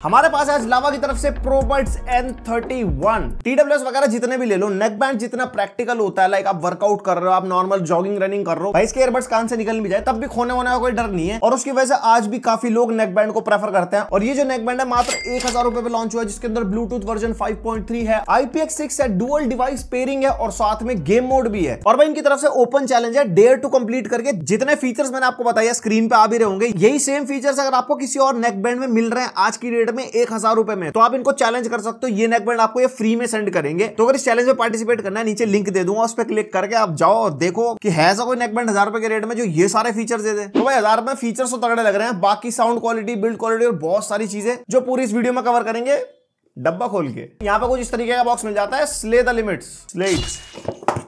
हमारे पास आज लावा की तरफ़ से प्रोबर्ट्स एन थर्टी वन वगैरह जितने भी ले लो नेक बैंड जितना प्रैक्टिकल होता है लाइक आप वर्कआउट कर रहे हो, आप नॉर्मल जॉगिंग रनिंग कर रहे हो, भाई इसके एयरबड्स कान से निकल भी जाए, तब भी खोने होने का कोई डर नहीं है। और उसकी वजह से आज भी काफ़ी लोग नेक बैंड को प्रेफर करते हैं। और ये जो नेक बैंड है, मात्र एक हज़ार रुपए पे लॉन्च हुआ है, जिसके अंदर ब्लूटूथ वर्जन 5.3 है आईपीएक्स सिक्स है डुअल डिवाइस पेयरिंग है, और साथ में गेम मोड भी है। और भाई इनकी तरफ़ से ओपन चैलेंज है डेयर टू कंप्लीट करके जितने फीचर्स मैंने आपको बताया स्क्रीन पे आ भी रहे होंगे, यही सेम फीचर्स अगर आपको किसी और नेक बैंड में मिल रहे हैं, आज की डेट में एक हज़ार रुपए में तो आप इनको चैलेंज कर सकते हो। ये नेकबैंड आपको ये फ्री में सेंड करेंगे। तो अगर इस चैलेंज में पार्टिसिपेट करना है, नीचे लिंक दे दूँगा, उस पर क्लिक करके आप जाओ और देखो कि है ऐसा कोई नेकबैंड हज़ार रुपए के रेट में जो ये सारे फीचर दे दे। तो भाई हज़ार रुपए फीचर तो तगड़े लग रहे हैं। बाकी साउंड क्वालिटी बिल्ड क्वालिटी और बहुत सारी चीज़ें जो पूरी इस वीडियो में कवर करेंगे, डब्बा खोल के। यहाँ पे कुछ इस तरीके का बॉक्स मिल जाता है। स्ले द लिमिट्स स्लेट्स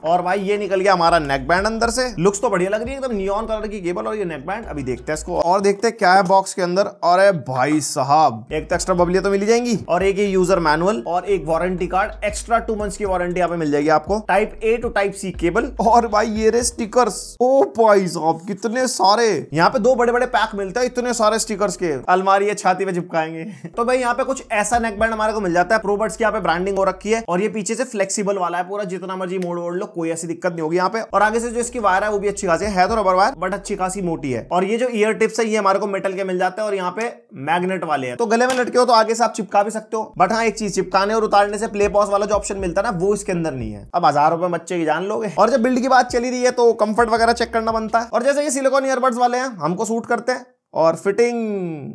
और भाई, ये निकल गया हमारा नेक बैंड अंदर से। लुक्स तो बढ़िया लग रही है, एकदम नियॉन कलर की केबल और ये नेक बैंड अभी देखते हैं इसको। और देखते हैं क्या है बॉक्स के अंदर। अरे भाई साहब, एक तो एक्स्ट्रा बबलिया तो मिली जाएँगी। और एक ये यूज़र मैनुअल और एक warranty card extra two months की वारंटी यहाँ पे मिल जाएगी आपको। Type A to type C cable और भाई, ये रे स्टिकर्स ओ भाई साहब, कितने सारे। यहाँ पे दो बड़े बड़े पैक मिलते हैं, इतने सारे स्टिकर्स के। अलमारी है, छाती पे चिपकाएँगे। तो भाई, यहाँ पे कुछ ऐसा नेक बैंड हमारे को मिल जाता है। प्रोबर्ट्स की यहाँ पे ब्रांडिंग हो रखी है। और ये पीछे से फ्लेक्सिबल वाला है पूरा, जितना मर्ज़ी मोड़ वोड़ लो। कोई ऐसी दिक्कत नहीं होगी यहाँ पे। और आगे से जो इसकी वायर है, वो भी अच्छी खासी है। तो रबर वायर बट अच्छी खासी मोटी है। और ये जो ईयर टिप्स है, ये हमारे को मेटल के मिल जाते हैं और यहाँ पे मैग्नेट वाले हैं। तो गले में लटके हो तो आगे से आप चिपका भी सकते हो। बट हाँ एक चीज़ चिपकाने और उतारने से प्ले पॉस वाला जो ऑप्शन मिलता है ना, वो इसके अंदर नहीं है। अब हज़ार रुपए बच्चे की जान लोगे। और जब बिल्ड की बात चली रही है तो कंफर्ट वगैरह चेक करना बनता है। और जैसे ये सिलिकॉन ईयरबड्स वाले हैं, हमको सूट करते हैं। और फिटिंग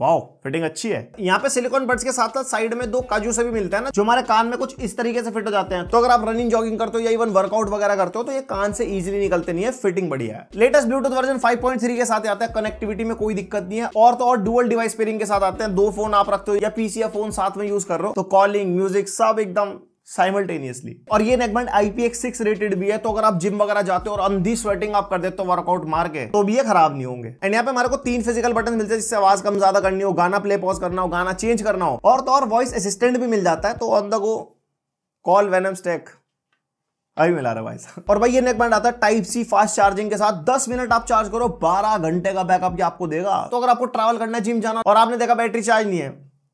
वाओ फिटिंग अच्छी है। यहाँ पे सिलिकॉन बड्स के साथ साथ साइड में दो काजू से भी मिलते हैं ना, जो हमारे कान में कुछ इस तरीके से फिट हो जाते हैं। तो अगर आप रनिंग जॉगिंग करते हो या इवन वर्कआउट वगैरह करते हो तो ये कान से इजीली निकलते नहीं है फिटिंग बढ़िया है। लेटेस्ट ब्लूटूथ वर्जन 5.3 के साथ आता है कनेक्टिविटी में कोई दिक्कत नहीं है। और तो और डुअल डिवाइस पेरिंग के साथ आते हैं, दो फ़ोन आप रखते हो या पीसी या फ़ोन साथ में यूज़ कर रहे हो तो कॉलिंग म्यूज़िक सब एकदम साइमल्टेनियसली और ये नेकबैंड आईपीएक्स सिक्स रेटेड भी है तो अगर आप जिम वगैरह जाते हो और अंधी स्वेटिंग आप कर देते हो वर्कआउट मार के तो भी ये खराब नहीं होंगे। एंड यहाँ पे हमारे को तीन फ़िज़िकल बटन मिलते हैं जिससे आवाज़ कम ज़्यादा करनी हो, गाना प्ले पॉज करना हो, गाना चेंज करना हो, और तो और वॉइस असिस्टेंट भी मिल जाता है तो on the go call venom stack अभी मिला रहा भाई साहब। और भाई ये नेकबैंड आता है टाइप सी फास्ट चार्जिंग के साथ 10 मिनट आप चार्ज करो 12 घंटे का बैकअप ये आपको देगा। तो अगर आपको ट्रैवल करना है जिम जाना, और आपने देखा बैटरी चार्ज नहीं है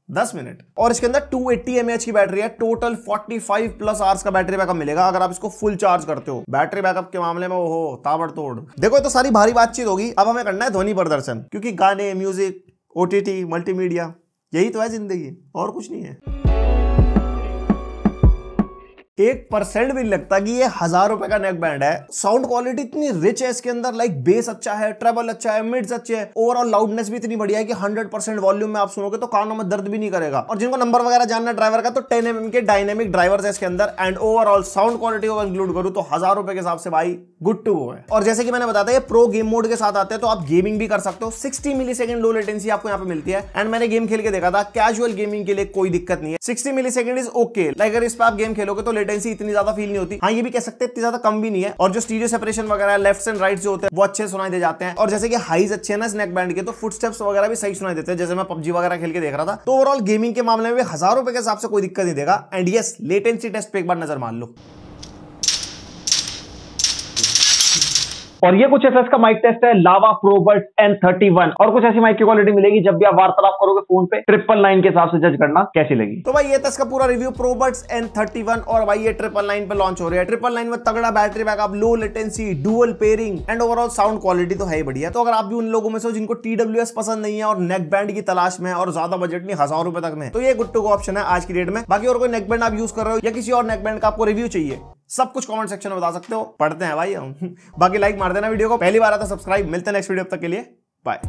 दस मिनट। और इसके अंदर 280 एट्टी की बैटरी है टोटल 45 प्लस आवर्स का बैटरी बैकअप मिलेगा, अगर आप इसको फुल चार्ज करते हो। बैटरी बैकअप के मामले में वो ताबड़तोड़। देखो तो सारी भारी बातचीत होगी। अब हमें करना है ध्वनि प्रदर्शन, क्योंकि गाने म्यूज़िक ओटीटी मल्टीमीडिया यही तो है ज़िंदगी, और कुछ नहीं है। एक परसेंट भी नहीं लगता कि ये हज़ार रुपए का नेक बैंड है। साउंड क्वालिटी इतनी रिच है इसके अंदर लाइक बेस अच्छा है ट्रेबल अच्छा है मिड्स अच्छे है। ओवरऑल लाउडनेस भी इतनी बढ़िया है कि हंड्रेड परसेंट वॉल्यूम में आप सुनोगे तो कानों में दर्द भी नहीं करेगा। और जिनको नंबर वगैरह जानना ड्राइवर का तो टेन एम के डायनेमिक ड्राइवर है इसके अंदर। एंड ओवरऑल साउंड क्वालिटी को इंक्लूड करूँ तो हज़ार रुपए के हिसाब से भाई गुड टू गो है। और जैसे कि मैंने बताया, ये प्रो गेम मोड के साथ आते हैं तो आप गेमिंग भी कर सकते हो। Sixty millisecond low latency आपको यहाँ पे मिलती है। एंड मैंने गेम खेल के देखा था कैजुअल गेमिंग के लिए कोई दिक्कत नहीं है। Sixty millisecond is okay like अगर इस पर आप गेम खेलोगे तो लेटेंसी इतनी ज़्यादा फील नहीं होती। हाँ ये भी कह सकते इतनी ज़्यादा कम भी नहीं है। और जो स्टीरियो सेपरेशन वगैरह लेफ़्ट एंड राइट जो होते हैं, वो अच्छे सुनाई दे जाते हैं। और जैसे कि हाइज अच्छे हैं ना स्नैक बैंड के तो फुट स्टेप्स वगैरह भी सही सुनाई देते हैं। जैसे मैं पब्जी वगैरह खेल के देख रहा था तो ओवरऑल गेमिंग के मामले में हज़ार रुपए के हिसाब से कोई दिक्कत नहीं देगा। एंड यस लेटेंसी टेस्ट पे एक बार नज़र मान लो। और ये कुछ एसएस का माइक टेस्ट है Lava Probuds N thirty one और कुछ ऐसी माइक की क्वालिटी मिलेगी जब भी आप वार्तालाप करोगे फ़ोन पे ट्रिपल नाइन के हिसाब से जज करना कैसी लगी। तो भाई ये था इसका पूरा review Probuds N thirty one और भाई ये ट्रिपल नाइन पे लॉन्च हो रहा है। ट्रिपल नाइन में तगड़ा battery backup low latency dual pairing and overall sound quality तो है ही बढ़िया। तो अगर आप भी उन लोगों में से जिनको टीडब्ल्यू पसंद नहीं है और नेक बैंड की तलाश में और ज़्यादा बजट नहीं, हज़ार रुपए तक में तो ये गुड टू ऑप्शन है आज की डेट में। बाकी और कोई नेक बैंड आप यूज़ कर रहे हो या किसी और नेक बैंड का आपको रिव्यू चाहिए सब कुछ कमेंट सेक्शन में बता सकते हो। पढ़ते हैं भाई बाकी लाइक मार देना वीडियो को। पहली बार आता सब्सक्राइब मिलते हैं नेक्स्ट वीडियो तक के लिए। बाय